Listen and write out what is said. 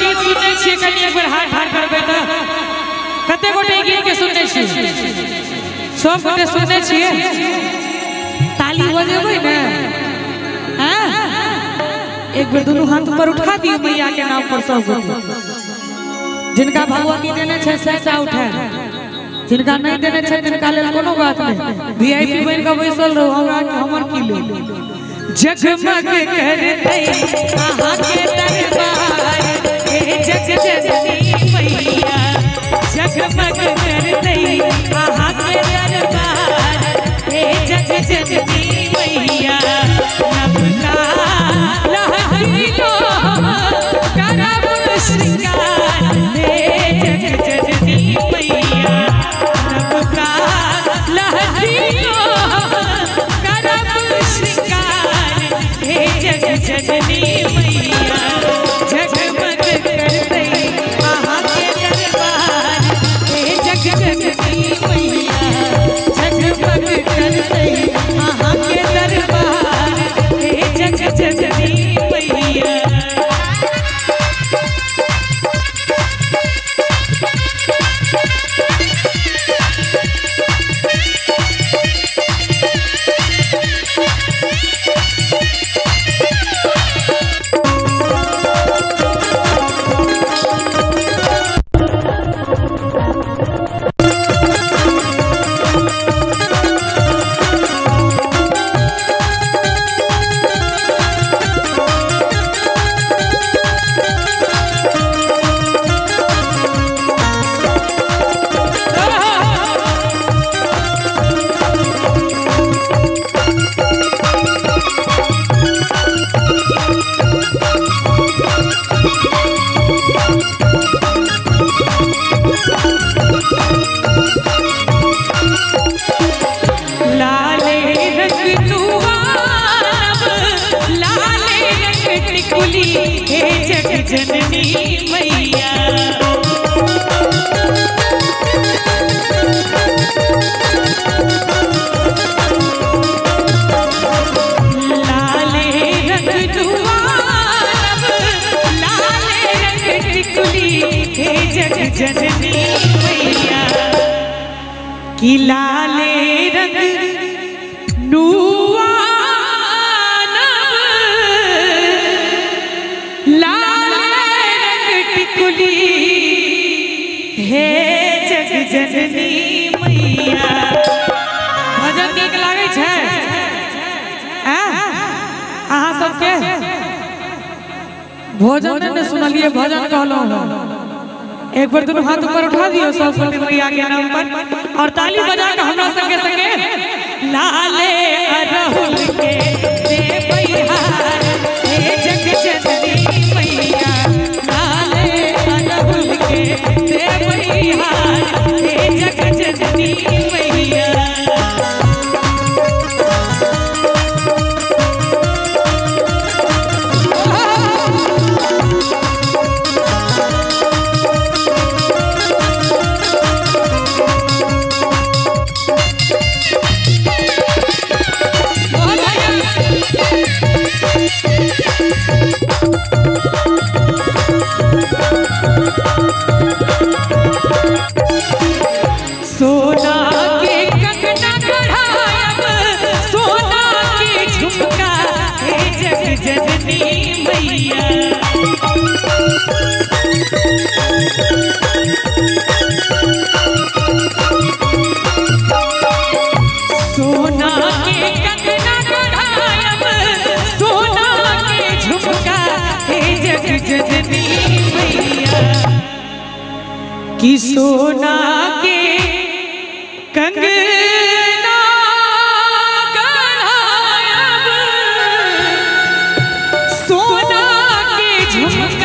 छियै, कनी एक बेर हाथ ठाड़ करबै तऽ। कते गोटे गीत के सुनने छियै? सब गोटे सुनने छियै? ताली बजेबै ने? हाँ? एक बेर दुनू हाथ ऊपर उठा दियो मैया के नाम पर सब जिनका भगवती देने छै सैसा उठा। जिनका नहीं देने छै, तिनका लेल कोनो बात नहीं। वीआईपी बन के बैसल रहो, हमरा हमर की ले जगमग करते कहाँ के श्रृंगार। जननी मैया। जननी मैया। कि लाले रंग नुआनब लाले टिकुली हे जग जननी मैया। भजन नीक लागै छै? सबके? भोजन ने सुनलिए भजन कहलहुँ। एक बार दोनों हाथ ऊपर उठा दियो गोटे मैया के नाम पर। और ताली बजा के हमरा संगे संगे लाले अरहुल के कि सोना के कंग सोना के सोना